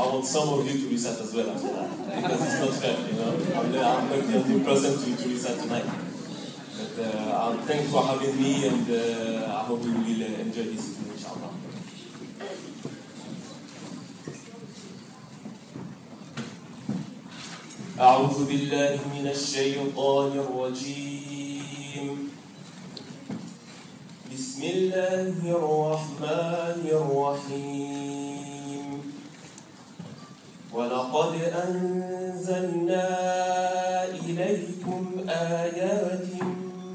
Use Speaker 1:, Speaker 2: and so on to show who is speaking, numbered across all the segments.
Speaker 1: I want some of you to recite as well after that. Because it's not fair, you know. I'm, I'm not the only person to, to recite tonight. But uh, I'm thankful for having me and uh, I hope you will uh, enjoy this evening, inshallah. أعوذ بالله من الشيطان الرجيم بسم الله الرحمن الرحيم ولقد أنزلنا إليكم آيات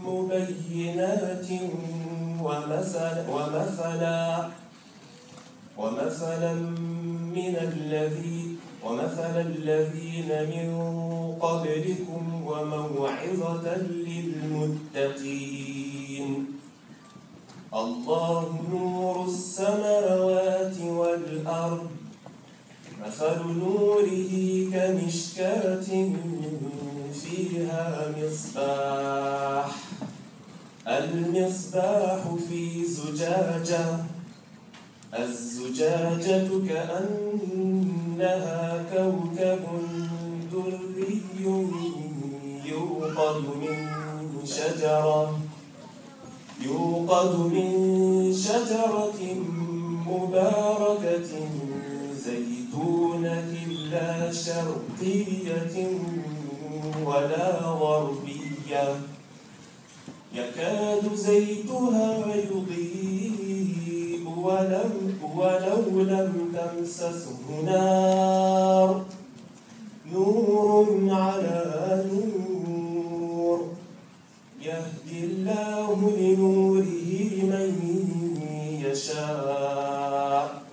Speaker 1: مبينات ومثلا ومثلا ومثلا من الذي ومثل الذين من قبلكم وموعظة للمتقين. الله نور السماوات مثل نوره كمشكاة فيها مصباح. المصباح في زجاجة. الزجاجة كأنها كوكب دري يوقد من شجرة. يوقد من شجرة شرقية ولا غربية. يكاد زيتها يضيء ولم ولو لم تمسسه نار. نور على نور. يهدي الله لنوره من يشاء.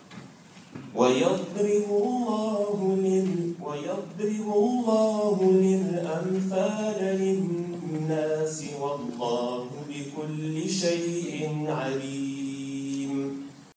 Speaker 1: ويضرب الله بكل شيء عليم.